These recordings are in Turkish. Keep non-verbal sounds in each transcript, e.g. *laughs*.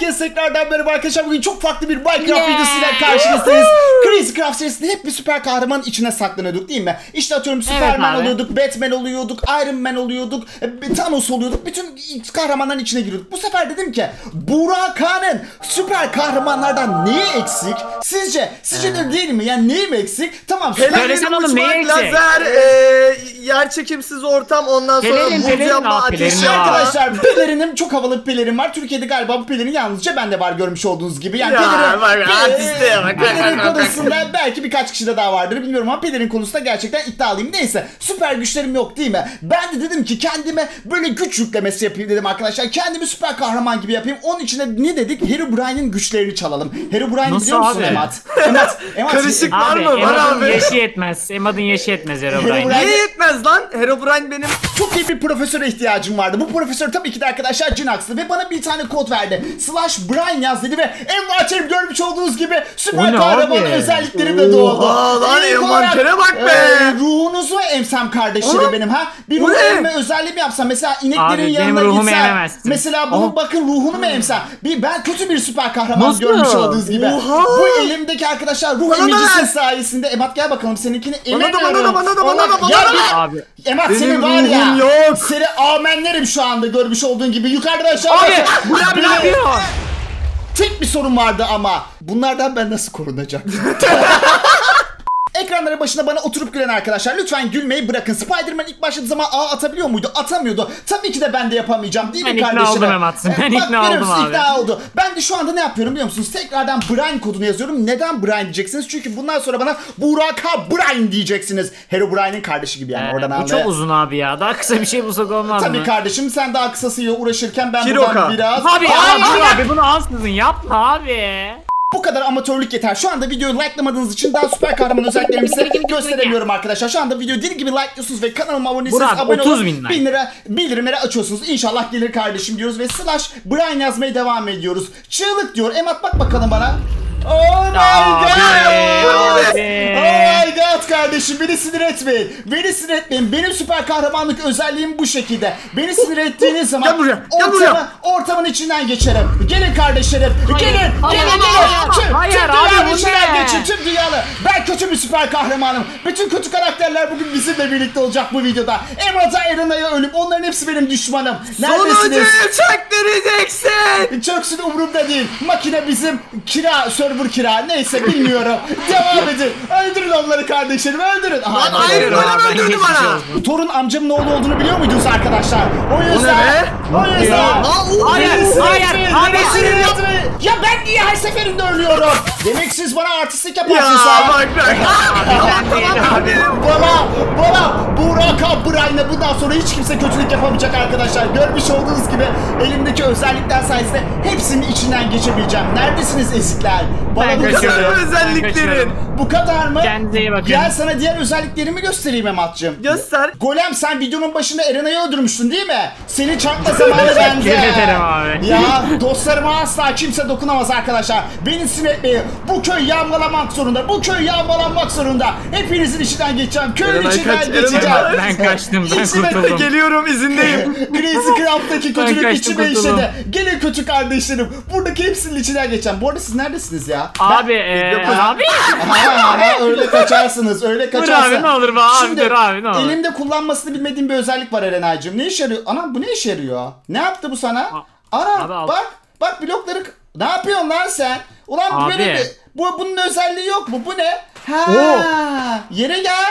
Herkes tekrardan merhaba arkadaşlar. Bugün çok farklı bir Minecraft Yeah. videosuyla karşınızdayız. Crazy Craft serisinde hep bir süper kahraman içine saklanıyorduk değil mi? İşte atıyorum Superman abi. oluyorduk, Batman oluyorduk, Iron Man oluyorduk, e, Thanos oluyorduk. Bütün kahramanların içine giriyorduk. Bu sefer dedim ki Burak Kağan'ın süper kahramanlardan neyi eksik? Sizce? Sizce de değil mi? Yani neyim eksik? Tamam oğlum, uçmak, neyi eksik? lazer, e, yer çekimsiz ortam ondan sonra Pelerin, buz pelerin, yapma, aa, ateş pelerin yakma. var. Arkadaşlar pelerinim çok havalı bir pelerin var. Türkiye'de galiba bu pelerin yalnızca bende var görmüş olduğunuz gibi. Yani Ya, pelerin, bak, pe- artiste bak, bak, pelerin bak, bak. konusunda belki birkaç kişide daha vardır bilmiyorum ama pelerin konusunda gerçekten iddialıyım. Neyse süper güçlerim yok değil mi? Ben de dedim ki kendime böyle güç yüklemesi yapayım dedim arkadaşlar. Kendimi süper kahraman gibi yapayım. Onun için de ne dedik? Herobrine'in güçlerini çalalım. Herobrine'i Nasıl biliyor musun abi? Emat? Emat, *laughs* Emat. Karışık. Var Abi mı? Var Emad'ın abi. yaşı yetmez. Emad'ın yaşı yetmez Herobrine. Herobrine- Niye yetmez lan? Herobrine benim Çok iyi bir profesöre ihtiyacım vardı. Bu profesör tabii ki de arkadaşlar Jinax'tı ve bana bir tane kod verdi. Slash Brian yaz dedi ve envanterim görmüş olduğunuz gibi süper kahraman özellikleri de doğdu. Oha lan, envantere bak be. e, ruhunuzu emsem kardeşlerim Oğlum, benim ha? Bir ruh emme özelliği mi yapsam? Mesela ineklerin Abi, yanına gitsem. Mesela bunu Aha. bakın ruhunu mu emsem? Bir, ben kötü bir süper kahraman Nasıl? görmüş olduğunuz gibi. Oha. Bu elimdeki arkadaşlar ruh emicisi sayesinde. Emat gel bakalım seninkini Bana da, bana da, bana da, bana da, bana ya da. bir- Abi. Emat Benim senin var ya. yok. Seni amenlerim şu anda görmüş olduğun gibi. Yukarıda aşağıda. Abi abi ne yapıyor? Tek bir sorun vardı ama. Bunlardan ben nasıl korunacağım? *laughs* Ekranların başına bana oturup gülen arkadaşlar lütfen gülmeyi bırakın. Spider-Man ilk başladığı zaman ağ atabiliyor muydu? Atamıyordu. Tabii ki de ben de yapamayacağım değil mi Ben ikna kardeşim? oldum Emat. Ben Bak, ikna oldum abi. İkna oldu. Ben de şu anda ne yapıyorum biliyor musunuz? Tekrardan Brian kodunu yazıyorum. Neden Brian diyeceksiniz? Çünkü bundan sonra bana Burak Ha Brian diyeceksiniz. Hero Brian'in kardeşi gibi yani. Ee, Oradan bu anlaya- çok uzun abi ya. Daha kısa bir şey bulsak olmaz Tabii mı? kardeşim sen daha kısasıyla uğraşırken ben Kiroka. buradan biraz... Abi Hayır! Burak abi bunu ansızın yapma abi. Bu kadar amatörlük yeter. Şu anda videoyu likelamadığınız için daha süper kahraman özelliklerimi size *laughs* gösteremiyorum arkadaşlar. Şu anda videoyu deli gibi likeliyorsunuz ve kanalıma aboneyseniz Burak, abone 30 olup bin like. 1000 lira bildirimleri açıyorsunuz. İnşallah gelir kardeşim diyoruz ve slash Brian yazmaya devam ediyoruz. Çığlık diyor. Emat bak bakalım bana. Oh my god! Kardeşim beni sinir etmeyin. Beni sinir etmeyin. Benim süper kahramanlık özelliğim bu şekilde. Beni sinir ettiğiniz zaman Gel buraya, gel ortamı- buraya. ortamın içinden geçerim. Gelin kardeşlerim. Gelin. Hayır, gelin hayır, gelin. hayır, Tüm, hayır, tüm abi, dünyanın bu içinden geçin. Tüm dünyanın. Ben kötü bir süper kahramanım. Bütün kötü karakterler bugün bizimle birlikte olacak bu videoda. Emad'a Erina'ya ölüm. Onların hepsi benim düşmanım. Sonucu Neredesiniz? çektireceksin. Çöksün umurumda değil. Makine bizim kira, server kira. Neyse bilmiyorum. *laughs* Devam edin. Öldürün onları kardeşlerim. Öldürün. Aha, Lan bana Ben öldürdü bana. olsun. Torun amcamın oğlu olduğunu biliyor muydunuz arkadaşlar? O yüzden... be? O yüzden... Ya. Hayır, hayır, hayır, hayır. Ya ben niye her seferinde ölüyorum? Demek siz bana artistlik Ya yaparsınız ha. bak bak. *laughs* Bana, bana Burak Abray'la bundan sonra hiç kimse kötülük yapamayacak arkadaşlar. Görmüş olduğunuz gibi elimdeki özellikler sayesinde hepsinin içinden geçebileceğim. Neredesiniz ezikler? Bana Ben bu kadar. Güzel özelliklerin. Bu kadar mı? Kendinize iyi bakın. Gel sana diğer özelliklerimi göstereyim Emat'cığım. Göster. Golem sen videonun başında Erena'yı öldürmüştün değil mi? Seni çarpma zamanı *laughs* bende. Ederim abi. Ya dostlarıma asla kimse dokunamaz arkadaşlar. Beni sinir. Bu köy yağmalamak zorunda. Bu köy yağmalanmak zorunda. Hepinizin içinden geçeceğim. Köyün Erenay içinden kaç, Erenay geçeceğim. Ben kaçtım ben İçine- kurtuldum. Geliyorum izindeyim. *laughs* Crazy Craft'taki Ben kötülük kaçtım, içime kurtuldum. işledi. Gelin kötü kardeşlerim. Buradaki hepsinin içinden geçeceğim. Bu arada siz neredesiniz ya? Abi e, abi. Ha, ha, öyle kaçarsınız, öyle kaçarsınız. abi ne olur be abi Şimdi dur abi ne olur. elimde kullanmasını bilmediğim bir özellik var Erenay'cığım. Ne işe yarıyor? Anam bu ne işe yarıyor? Ne yaptı bu sana? Ana abi al. bak, bak blokları... Ne yapıyorsun lan sen? Ulan Abi. böyle bir... Bu, bunun özelliği yok mu? Bu ne? Ha, Oo. yere gel.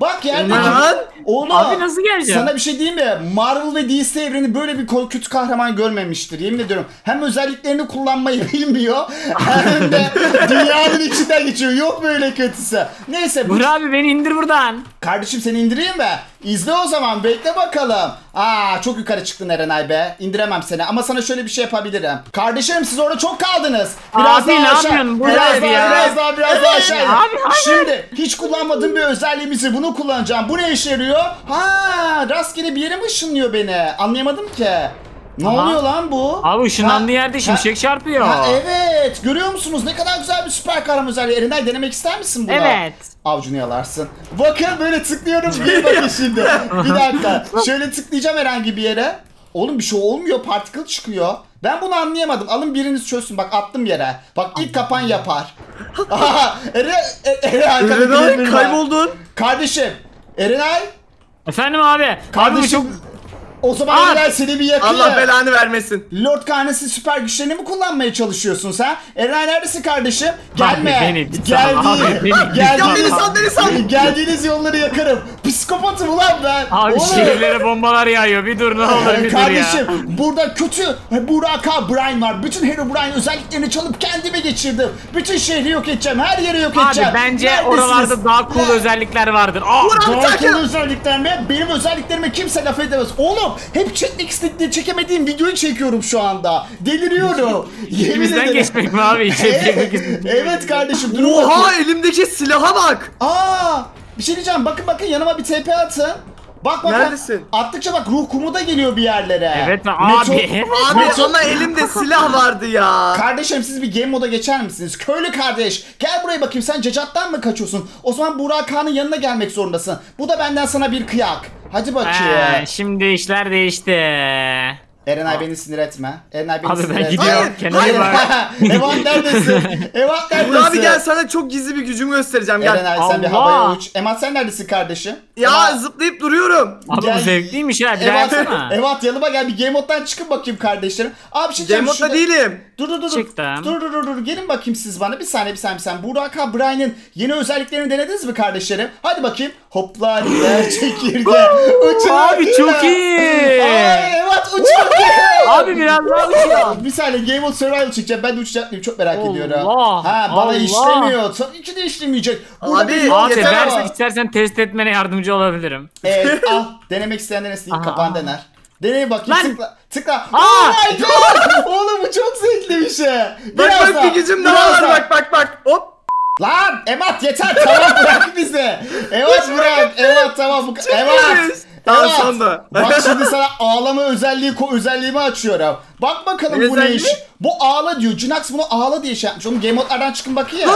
Bak yerdeki... Lan. Oğlum, Abi nasıl geleceğim? Sana bir şey diyeyim mi? Marvel ve DC evreni böyle bir kötü kahraman görmemiştir. Yemin ediyorum. Hem özelliklerini kullanmayı *laughs* bilmiyor hem de dünyanın içinden geçiyor. Yok böyle kötüsü. Neyse bu Dur abi beni indir buradan. Kardeşim seni indireyim mi? İzle o zaman bekle bakalım. Aa çok yukarı çıktın Erenay be. İndiremem seni ama sana şöyle bir şey yapabilirim. Kardeşim siz orada çok kaldınız. Biraz Abi, daha aşağı. Biraz daha, ya? biraz daha, biraz daha aşağı. Abi. Şimdi hiç kullanmadığım bir özelliğimizi bunu kullanacağım. Bu ne işe yarıyor? Ha rastgele bir yere mi ışınlıyor beni? Anlayamadım ki. Ne Aha. oluyor lan bu? Abi ışınlandığı Ha, yerde ha, şimşek çarpıyor. Ha, evet. Görüyor musunuz? Ne kadar güzel bir süper kahraman özelliği. Erenay denemek ister misin bunu? Evet. Avcunu yalarsın. Bakın böyle tıklıyorum. Bir bakın şimdi. Bir dakika. *laughs* Şöyle tıklayacağım herhangi bir yere. Oğlum bir şey olmuyor. Particle çıkıyor. Ben bunu anlayamadım. Alın biriniz çözsün. Bak attım yere. Bak ilk kapan yapar. *laughs* Aha, Eren, var. kayboldun. Kardeşim. Erenay. Efendim abi. Abi Kardeşim. çok... O zaman Aa! Erenay seni bir yakıyor. Allah belanı vermesin. Lord Karnesi süper güçlerini mi kullanmaya çalışıyorsun sen? Erenay neredesin kardeşim? Gelme. beni bir Geldi. sal, abi beni bir Geldi. Ya beni sal beni sal. Geldiğiniz yolları yakarım. Psikopatım ulan ben. Abi Oğlum. şehirlere bombalar yağıyor. Bir dur ne olur bir dur ya. Kardeşim burada kötü Buraka Brian var. Bütün Herobrine özelliklerini çalıp kendime geçirdim. Bütün şehri yok edeceğim. Her yeri yok Abi edeceğim. bence Neredesiniz? oralarda daha cool Ne- özellikler vardır. Aa, Burak! Daha cool özellikler mi? Benim özelliklerime kimse laf edemez. Oğlum hep çekmek çekemediğim videoyu çekiyorum şu anda. Deliriyorum. *laughs* Ederim. geçmek mi abi? *laughs* Evet kardeşim durun Oha bakayım. elimdeki silaha bak. Aa, bir şey diyeceğim. Bakın bakın yanıma bir TP atın. Bak bak. Neredesin? Attıkça bak ruh kumu da geliyor bir yerlere. Evet mi? Meto- Abi. Abi Meto- ama elimde silah vardı ya. Kardeşim siz bir game moda geçer misiniz? Köylü kardeş gel buraya bakayım sen cacattan mı kaçıyorsun? O zaman Burak Kağan'ın yanına gelmek zorundasın. Bu da benden sana bir kıyak. Hadi bakayım. Ee, şimdi işler değişti. Erenay beni sinir etme. Erenay beni Abi sinir ben etme. gidiyorum. Hayır, Kendine hayır. bak. *laughs* Evan neredesin? Evan neredesin? Burak abi gel sana çok gizli bir gücümü göstereceğim gel. Erenay sen bir Allah. havaya uç. Eman sen neredesin kardeşim? Ya Eman- zıplayıp duruyorum. Abi Gel- bu zevkliymiş ha. Bir Evet, yapsana. *laughs* evet yanıma gel bir game moddan çıkın bakayım kardeşlerim. Abi bir şey Game modda değilim. Dur dur dur. dur. Çıktım. Dur dur dur dur. Gelin bakayım siz bana. Bir saniye bir saniye bir saniye. Burak Ha Brian'ın yeni özelliklerini denediniz mi kardeşlerim? Hadi bakayım. Hoplar gider çekirge. *laughs* Uçun Abi çok iyi. Ay evet uçun. Abi biraz daha uçuyor. *laughs* bir saniye Game of Survival çıkacak. Ben de uçacak mıyım? Çok merak Allah, ediyorum. Ha bana Allah. işlemiyor. Tabii ki de işlemeyecek. Burada Abi, bir Abi dersen istersen test etmene yardımcı olabilirim. Evet *laughs* al. Denemek isteyen denesin. İlk Aha. kapan dener. Deney bakayım. Lan. Tıkla. Tıkla. Aa. Oh my god. *laughs* Oğlum bu çok zevkli bir şey. Bak Biraz bak daha, bir gücüm daha var bak bak bak. Hop. Lan Emat yeter tamam bırak bizi. Evet bırak. Evet tamam. Bu... Evet. Tamam Evet. sonda. Bak *laughs* şimdi sana ağlama özelliği ko özelliğimi açıyorum. Bak bakalım Ne bu ne iş. Bu ağla diyor. Jinax bunu ağla diye şey yapmış. Oğlum game modlardan çıkın bakayım.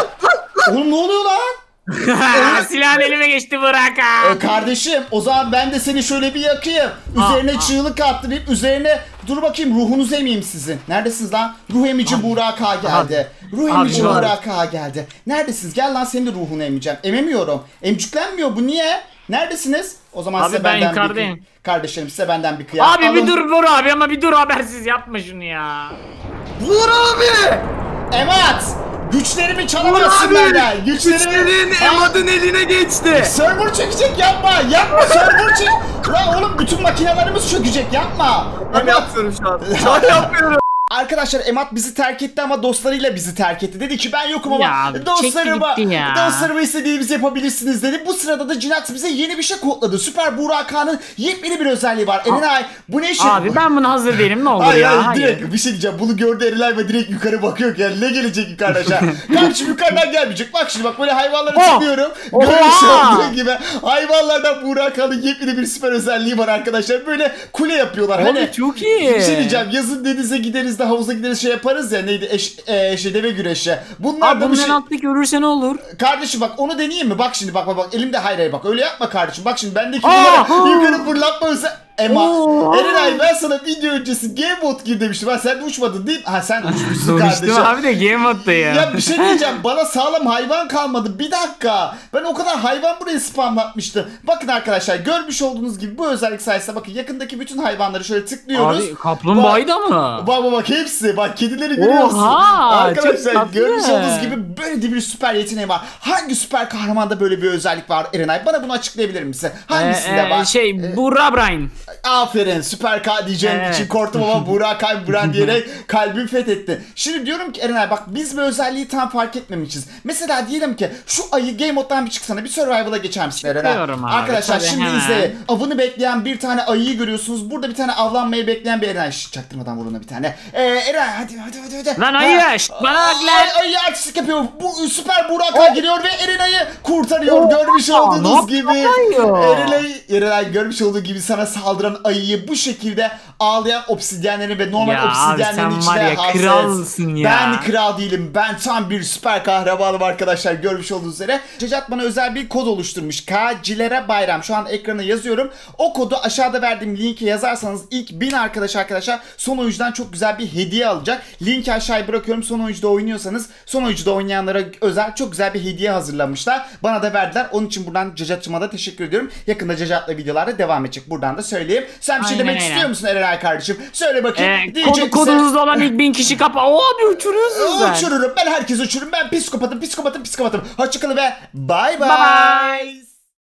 Oğlum ne oluyor lan? *laughs* Silahın elime geçti bırak ha. E, kardeşim o zaman ben de seni şöyle bir yakayım. Üzerine Aa, çığlık attırayım. Üzerine dur bakayım ruhunuzu emeyim sizin. Neredesiniz lan? Ruh emici Burak Ağa geldi. Ruh emici. Burak Ağa geldi. Neredesiniz? Gel lan senin de ruhunu emeceğim. Ememiyorum. Emcüklenmiyor bu niye? Neredesiniz? O zaman Abi, size ben benden yukarıdayım. bir Kardeşlerim size benden bir kıyak. Abi bir Alın. dur Bora abi ama bir dur habersiz yapma şunu ya. Vur abi. Emat! Güçlerimi çalamazsın abi. benden. Güçlerimi... Güçlerin Ha, Emad'ın eline geçti. Server çökecek yapma. Yapma server çök. Lan oğlum bütün makinelerimiz çökecek yapma. Ben Emat. yapmıyorum şu an. Şu an yapmıyorum. Arkadaşlar Emat bizi terk etti ama dostlarıyla bizi terk etti. Dedi ki ben yokum ama Ya dostlarıma, dostlarıma istediğimizi yapabilirsiniz dedi. Bu sırada da Cinax bize yeni bir şey kodladı. Süper Burak Kağan'ın yepyeni bir özelliği var. Erenay bu ne işin? Abi ben buna hazır değilim ne olur Hayır ya. hayır Hayır. direkt bir şey diyeceğim. Bunu gördü Erenay ve direkt yukarı bakıyor yani ne gelecek yukarıdan aşağı. *laughs* Kardeşim yukarıdan gelmeyecek. Bak şimdi bak böyle hayvanları Oh! tıklıyorum. Oha! Görmüş olduğu gibi hayvanlardan Burak Kağan'ın yepyeni bir süper özelliği var arkadaşlar. Böyle kule yapıyorlar. Abi Hani çok iyi. bir şey diyeceğim. Yazın denize gideriz de havuza gideriz şey yaparız ya. Neydi? Eş, e, şey, deve güreşi. Bunlar Abi da bir bunun şey... en ölürse ne olur? Kardeşim bak onu deneyeyim mi? Bak şimdi bak bak bak. Elimde hayır hayır bak. Öyle yapma kardeşim. Bak şimdi bendeki Aa! bunları yukarı fırlatma özel... Ema, Oo! Erenay ben sana video öncesi game bot gir demiştim. Ha sen de uçmadın değil mi? Ha sen *laughs* uçmuşsun kardeşim. abi de game attı ya. Ya bir şey diyeceğim. Bana sağlam hayvan kalmadı. Bir dakika. Ben o kadar hayvan buraya spamlatmıştım. Bakın arkadaşlar görmüş olduğunuz gibi bu özellik sayesinde bakın yakındaki bütün hayvanları şöyle tıklıyoruz. Abi kaplumbağayı da mı? Bak bak bak hepsi. Bak kedileri görüyorsun. Oha, Arkadaşlar görmüş olduğunuz gibi böyle de bir süper yeteneği var. Hangi süper kahramanda böyle bir özellik var Erenay? Bana bunu açıklayabilir misin? Hangisinde Ee, e, var? Şey Bura Brian. Aferin süper K diyeceğim Evet. için korktum ama Burak *laughs* Kalp Buran diyerek kalbim fethetti. Şimdi diyorum ki Erenay bak biz bu özelliği tam fark etmemişiz. Mesela diyelim ki şu ayı Game Mode'dan bir çıksana bir Survival'a geçer misin Erenay? Çıkıyorum abi, Arkadaşlar tabii, şimdi hemen. izleyin. Avını bekleyen bir tane ayıyı görüyorsunuz. Burada bir tane avlanmayı bekleyen bir Erenay. Şşş çaktırmadan vuruna bir tane. Ee, Erenay hadi hadi hadi. hadi. Lan ayı, şşt, bana bak lan. Ay, ayı artistik yapıyor. Bu süper Burak giriyor ve Erenay'ı kurtarıyor. Görmüş ne olduğunuz yapıyor gibi. ayı? Erenay, Erenay görmüş olduğu gibi sana saldıran ayıyı bu şekilde ağlayan obsidyenlerin ve normal Ya abi obsidyenlerin sen içine ya, hazret. kralsın ya. Ben kral değilim. Ben tam bir süper kahramanım arkadaşlar. Görmüş olduğunuz üzere. Cacat bana özel bir kod oluşturmuş. Kacilere Bayram. Şu an ekrana yazıyorum. O kodu aşağıda verdiğim linke yazarsanız ilk 1000 arkadaş arkadaşlar son oyuncudan çok güzel bir hediye alacak. Linki aşağıya bırakıyorum. Son oyuncuda oynuyorsanız son oyuncuda oynayanlara özel çok güzel bir hediye hazırlamışlar. Bana da verdiler. Onun için buradan Cacat'cıma da teşekkür ediyorum. Yakında Cacat'la videolarda devam edecek. Buradan da söyleyeyim. Sen bir şey Aynen demek öyle. istiyor musun Erenay kardeşim? Söyle bakayım. Ee, kodunuzda olan *laughs* ilk bin kişi kapa. Oo abi uçuruyorsun sen. Uçururum. Ben herkes uçururum. Ben psikopatım, psikopatım, psikopatım. Hoşçakalın ve bye bye. Bye bye.